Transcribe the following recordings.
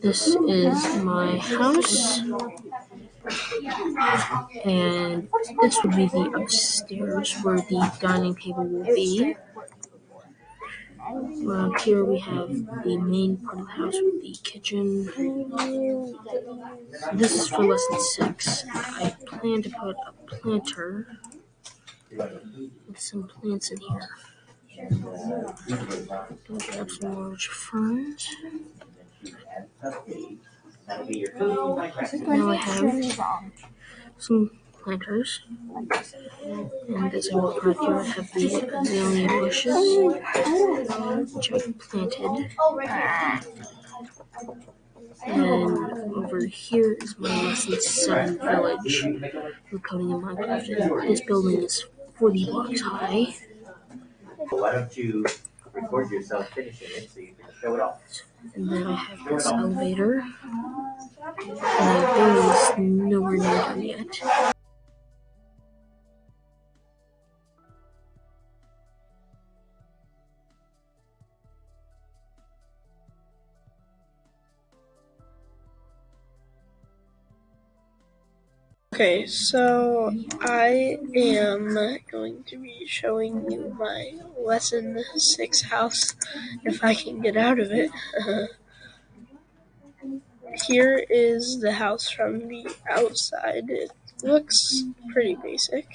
This is my house, and this would be the upstairs where the dining table will be. Around here we have the main part of the house with the kitchen. This is for lesson six. I plan to put a planter with some plants in here. Grab some large ferns. Now I have some planters. And I walk here, I have the azalea bushes, which I've planted. And over here is my lesson seven village. I'm coding in Minecraft, this building is 40 blocks high. Why don't you record yourself finishing it so you can show it off? And then I have this elevator. And the building is nowhere near done yet. Okay, so I am going to be showing you my lesson six house if I can get out of it. Here is the house from the outside. It looks pretty basic.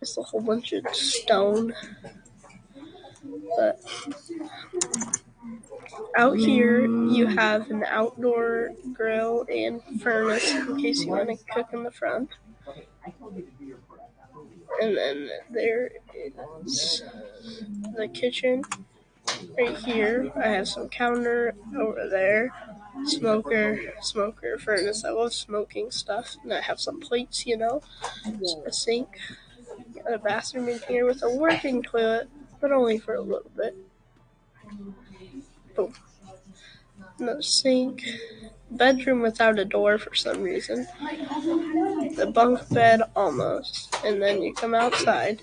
It's a whole bunch of stone. But out here you have an outdoor grill and furnace in case you want to cook in the front. And then there is the kitchen right here. I have some counter over there. Smoker, smoker, furnace. I love smoking stuff. And I have some plates, you know. A sink. A bathroom in here with a working toilet, but only for a little bit. Oh, Boom. No sink. Bedroom without a door for some reason. The bunk bed almost. And then you come outside.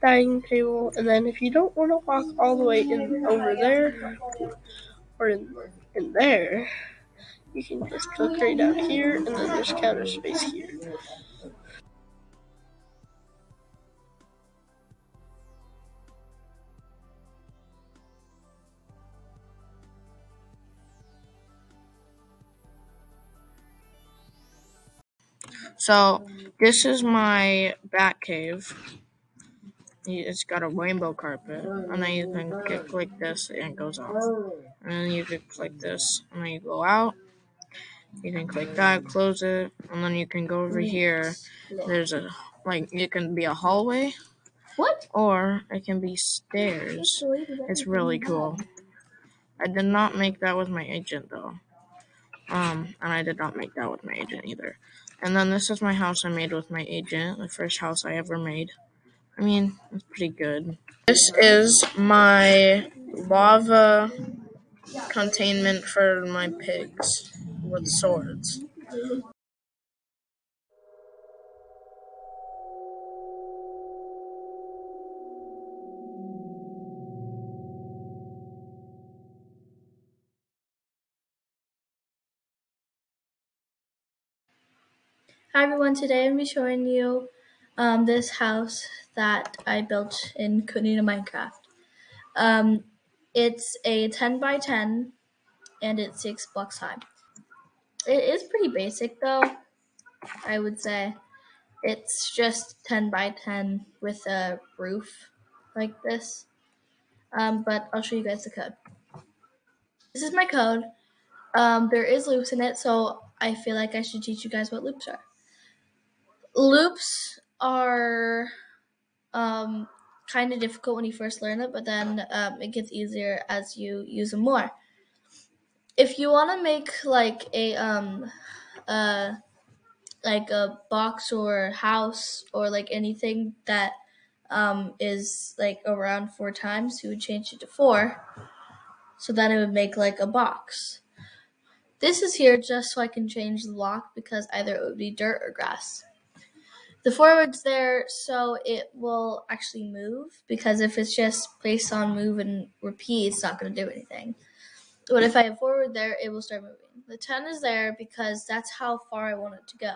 Dining table. And then if you don't want to walk all the way in over there or in in there, you can just click right out here and then there's counter space here. So this is my bat cave. It's got a rainbow carpet, and then you can click this and it goes off. And then you can click this, and then you go out. You can click that, close it, and then you can go over here. There's a like it can be a hallway, What? or it can be stairs. It's really cool. I did not make that with my agent though. Um, and I did not make that with my agent either. And then this is my house I made with my agent, the first house I ever made. I mean, it's pretty good. This is my lava containment for my pigs with swords. Hi everyone, today I'm be showing you um, this house that I built in Coding in Minecraft. Um, it's a 10 by 10 and it's 6 blocks high. It is pretty basic though, I would say. It's just 10 by 10 with a roof like this. Um, but I'll show you guys the code. This is my code. Um, there is loops in it, so I feel like I should teach you guys what loops are loops are um, kind of difficult when you first learn it, but then um, it gets easier as you use them more. If you want to make like a um, uh, like a box or house or like anything that um, is like around four times, you would change it to four. So then it would make like a box. This is here just so I can change the lock because either it would be dirt or grass the forward's there so it will actually move because if it's just placed on move and repeat, it's not going to do anything. But if I have forward there, it will start moving. The 10 is there because that's how far I want it to go.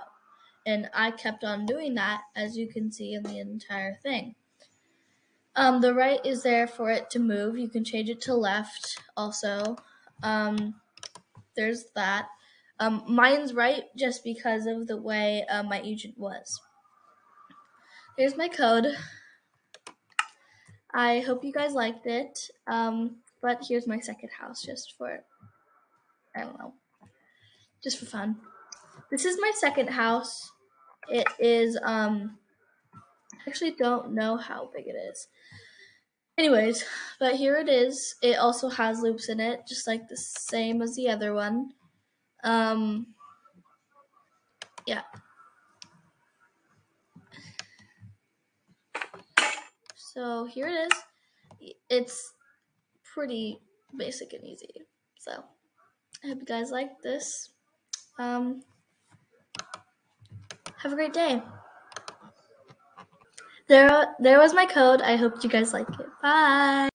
And I kept on doing that, as you can see in the entire thing. Um, the right is there for it to move. You can change it to left also. Um, there's that. Um, mine's right just because of the way uh, my agent was. Here's my code. I hope you guys liked it. Um, but here's my second house just for, I don't know, just for fun. This is my second house. It is, um, I actually don't know how big it is. Anyways, but here it is. It also has loops in it, just like the same as the other one. Um, yeah. So here it is. It's pretty basic and easy. So I hope you guys like this. Um, have a great day. There, there was my code. I hope you guys like it. Bye.